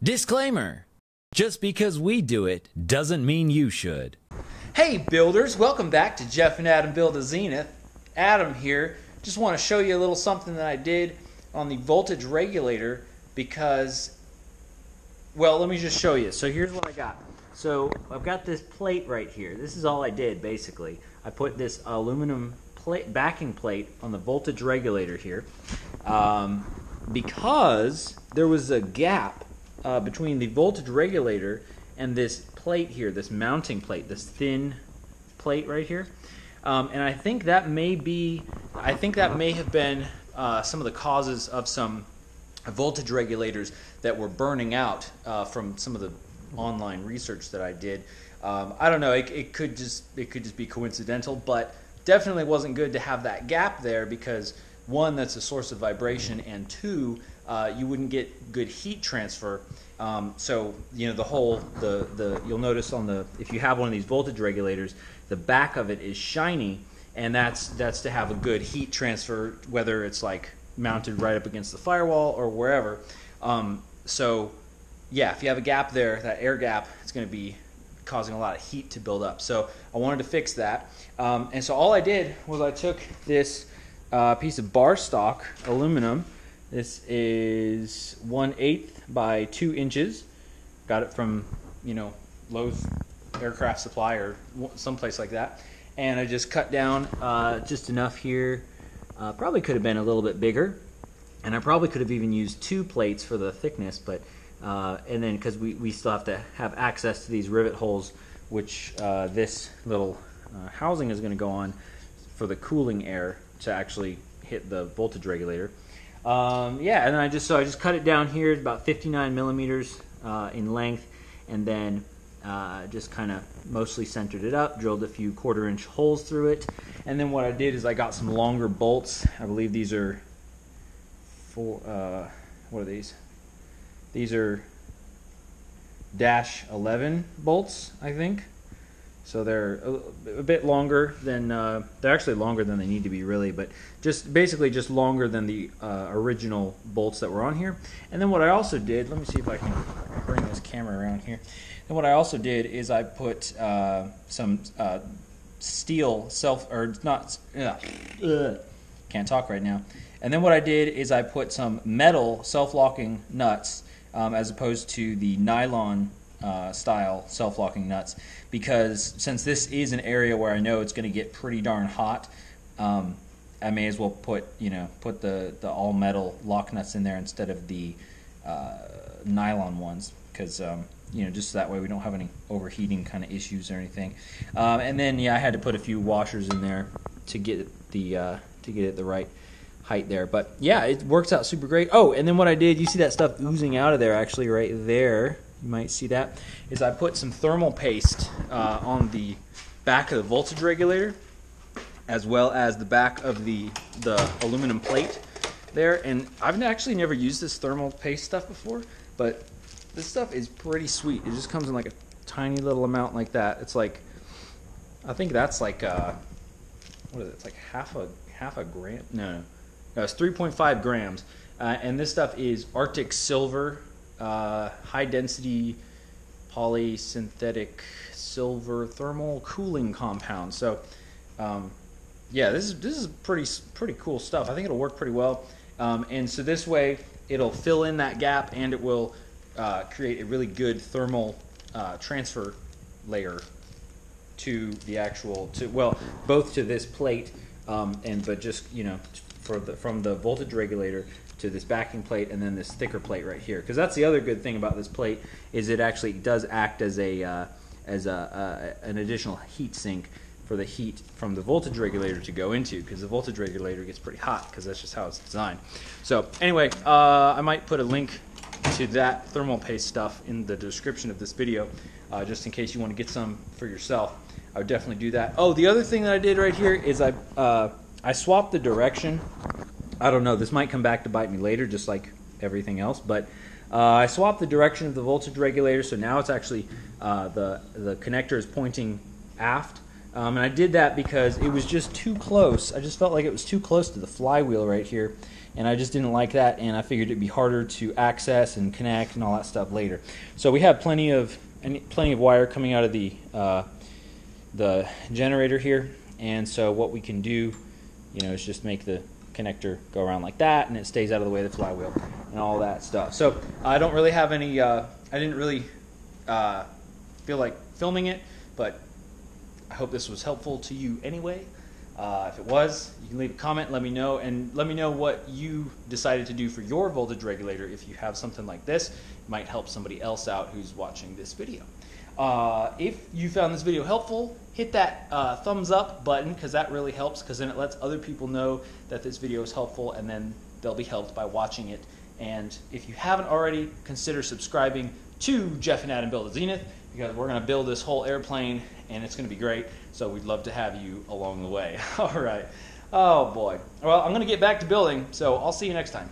Disclaimer Just because we do it doesn't mean you should. Hey builders, welcome back to Jeff and Adam Build a Zenith. Adam here. Just want to show you a little something that I did on the voltage regulator because, well, let me just show you. So here's what I got. So I've got this plate right here. This is all I did basically. I put this aluminum plate, backing plate on the voltage regulator here um, because there was a gap uh, between the voltage regulator and this plate here, this mounting plate, this thin plate right here. Um, and I think that may be, I think that may have been uh, some of the causes of some voltage regulators that were burning out uh, from some of the online research that I did. Um, I don't know. It, it, could just it could just be coincidental, but definitely wasn't good to have that gap there because one, that's a source of vibration, and two, uh, you wouldn't get good heat transfer. Um, so you know the whole the the you'll notice on the if you have one of these voltage regulators, the back of it is shiny, and that's that's to have a good heat transfer, whether it's like mounted right up against the firewall or wherever. Um, so yeah, if you have a gap there, that air gap, it's going to be causing a lot of heat to build up. So I wanted to fix that, um, and so all I did was I took this uh, piece of bar stock aluminum. This is one eighth by two inches. Got it from you know Lowe's Aircraft Supply or someplace like that. And I just cut down uh, just enough here. Uh, probably could have been a little bit bigger, and I probably could have even used two plates for the thickness. But uh, and then because we, we still have to have access to these rivet holes, which uh, this little uh, housing is going to go on for the cooling air to actually hit the voltage regulator. Um, yeah, and then I just so I just cut it down here, about 59 millimeters uh, in length, and then uh, just kind of mostly centered it up, drilled a few quarter inch holes through it, and then what I did is I got some longer bolts. I believe these are four. Uh, what are these? These are dash 11 bolts, I think. So they're a, a bit longer than uh, they're actually longer than they need to be really, but just basically just longer than the uh, original bolts that were on here. And then what I also did, let me see if I can bring this camera around here. And what I also did is I put uh, some uh, steel self or not can't talk right now. And then what I did is I put some metal self-locking nuts um, as opposed to the nylon uh, style self-locking nuts because since this is an area where I know it's going to get pretty darn hot, um, I may as well put you know put the the all metal lock nuts in there instead of the uh, nylon ones because um, you know just that way we don't have any overheating kind of issues or anything. Um, and then yeah, I had to put a few washers in there to get the uh, to get it the right height there. But yeah, it works out super great. Oh, and then what I did, you see that stuff oozing out of there actually right there you might see that, is I put some thermal paste uh, on the back of the voltage regulator as well as the back of the, the aluminum plate there. And I've actually never used this thermal paste stuff before, but this stuff is pretty sweet. It just comes in like a tiny little amount like that. It's like, I think that's like, uh, what is it? It's like half a half a gram. No, no, no it's 3.5 grams. Uh, and this stuff is Arctic silver uh, high density polysynthetic silver thermal cooling compound. So, um, yeah, this is this is pretty pretty cool stuff. I think it'll work pretty well. Um, and so this way, it'll fill in that gap, and it will uh, create a really good thermal uh, transfer layer to the actual to well both to this plate um, and but just you know for the from the voltage regulator to this backing plate and then this thicker plate right here. Because that's the other good thing about this plate is it actually does act as a uh, as a, uh, an additional heat sink for the heat from the voltage regulator to go into because the voltage regulator gets pretty hot because that's just how it's designed. So anyway, uh, I might put a link to that thermal paste stuff in the description of this video uh, just in case you want to get some for yourself. I would definitely do that. Oh, the other thing that I did right here is I uh, I swapped the direction I don't know. This might come back to bite me later, just like everything else. But uh, I swapped the direction of the voltage regulator, so now it's actually uh, the the connector is pointing aft. Um, and I did that because it was just too close. I just felt like it was too close to the flywheel right here, and I just didn't like that, and I figured it'd be harder to access and connect and all that stuff later. So we have plenty of plenty of wire coming out of the uh, the generator here, and so what we can do, you know, is just make the connector go around like that, and it stays out of the way of the flywheel and all that stuff. So I don't really have any. Uh, I didn't really uh, feel like filming it, but I hope this was helpful to you anyway. Uh, if it was, you can leave a comment, let me know, and let me know what you decided to do for your voltage regulator. If you have something like this, it might help somebody else out who's watching this video. Uh, if you found this video helpful, hit that uh, thumbs up button because that really helps because then it lets other people know that this video is helpful and then they'll be helped by watching it. And if you haven't already, consider subscribing to Jeff and Adam Build a Zenith because we're going to build this whole airplane and it's going to be great. So we'd love to have you along the way. All right. Oh boy. Well, I'm going to get back to building, so I'll see you next time.